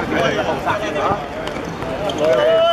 我ดี๋ยวผ